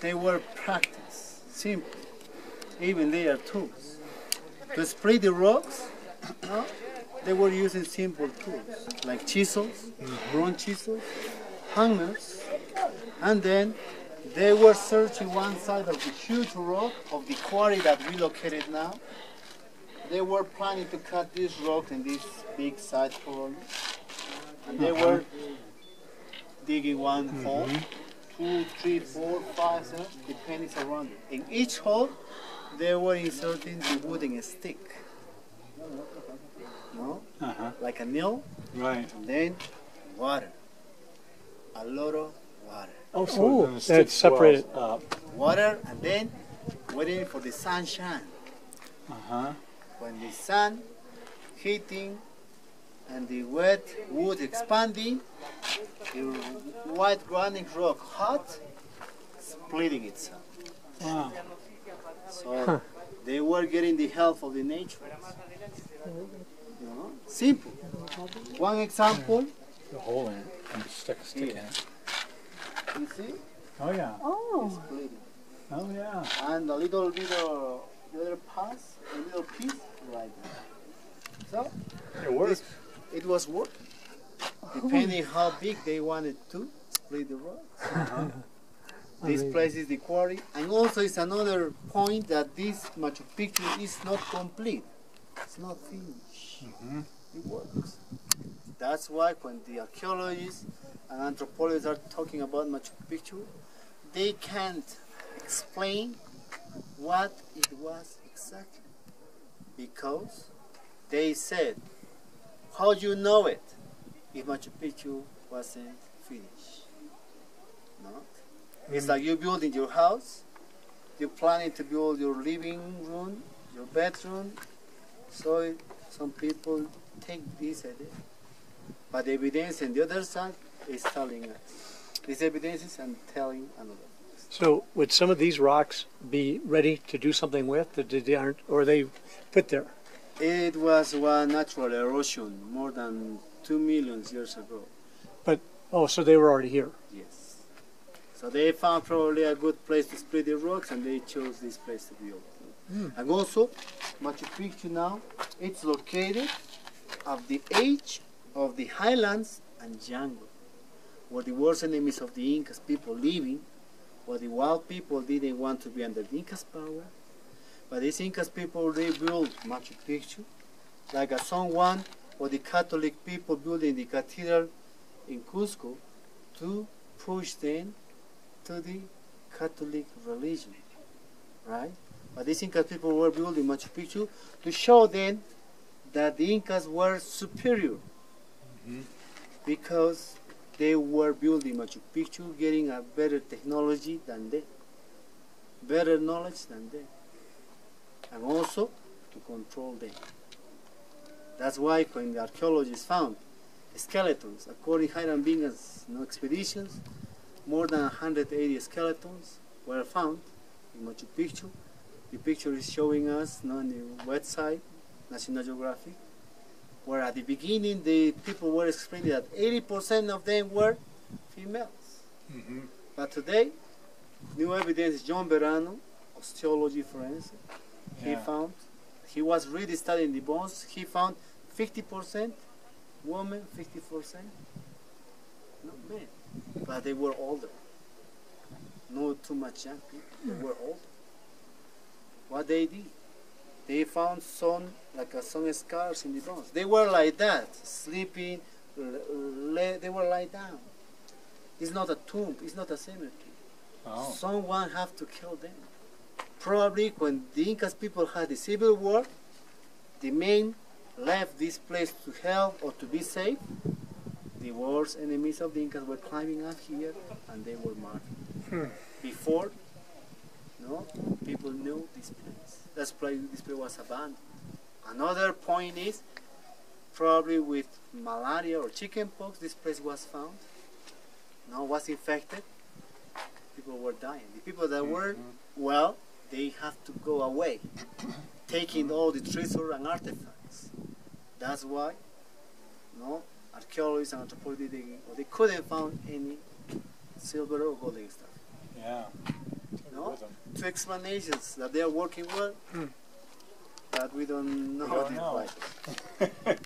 they were practice, simple. Even they are tools. To split the rocks, no, they were using simple tools like chisels, bronze chisels, hangers, and then they were searching one side of the huge rock of the quarry that we located now. They were planning to cut this rock in this big side hole, and they uh-huh. were digging one hole, mm-hmm. Two, three, four, five, seven, depending around it. In each hole, they were inserting the wooden stick, no, Uh-huh. like a nail, Right. and then water, a lot of water. Oh, so Oh, then the that's separated. up. water and then waiting for the sunshine. Uh-huh. When the sun hitting and the wet wood expanding, the white granite rock hot, splitting itself. Wow. So they were getting the help of the nature. You know, simple. One example, The hole in it. And just stick a stick in it. you see, Oh, yeah. Oh, splitting. Oh, yeah. and a little bit of the other pass, a little piece right there. So It works. it was working. Depending how big they wanted to split the rock. This place is the quarry, and also it's another point that this Machu Picchu is not complete. It's not finished. Mm-hmm. It works. That's why when the archaeologists and anthropologists are talking about Machu Picchu, they can't explain what it was exactly. Because they said, how do you know it if Machu Picchu wasn't finished? Not. It's like you're building your house, you're planning to build your living room, your bedroom. So some people take this idea. But the evidence on the other side is telling us. This evidence is and telling another. So would some of these rocks be ready to do something with that they aren't, or are they put there? It was one natural erosion more than two million years ago. But oh, so they were already here. Yes. So they found probably a good place to split the rocks and they chose this place to build. Hmm. And also, Machu Picchu now, it's located at the edge of the highlands and jungle, where the worst enemies of the Incas people living, where the wild people didn't want to be under the Incas power. But these Incas people rebuilt Machu Picchu, like a someone or the Catholic people building the cathedral in Cusco to push them to the Catholic religion, right? But these Inca people were building Machu Picchu to show them that the Incas were superior mm-hmm. because they were building Machu Picchu, getting a better technology than them, better knowledge than them, and also to control them. That's why when the archaeologists found skeletons, according to Hiram Bingham,'s you know, expeditions, more than 180 skeletons were found in Machu Picchu. The picture is showing us you know, on the website, National Geographic, where at the beginning the people were explaining that 80% of them were females. Mm-hmm. But today, new evidence, is John Verano, osteology forensic, he found, he was really studying the bones, he found 50% women, 50% not men. But they were older. Not too much young people, they were older. What they did, they found some, like uh, some scars in the bones. They were like that, sleeping, they were lie down. It's not a tomb, it's not a cemetery. Oh. Someone have to kill them. Probably when the Incas people had the civil war, the men left this place to help or to be safe. The worst enemies of the Incas were climbing up here and they were marked. Hmm. Before, no, people knew this place. That's why this place was abandoned. Another point is probably with malaria or chickenpox, this place was found. No, was infected. People were dying. The people that were mm-hmm. well, they have to go away, taking mm-hmm. all the treasure and artifacts. That's why, you no, archaeologists and anthropologists they, they couldn't find any silver or golden stuff. Yeah. You know, two explanations that they are working well, but hmm. we don't know don't the know. prices.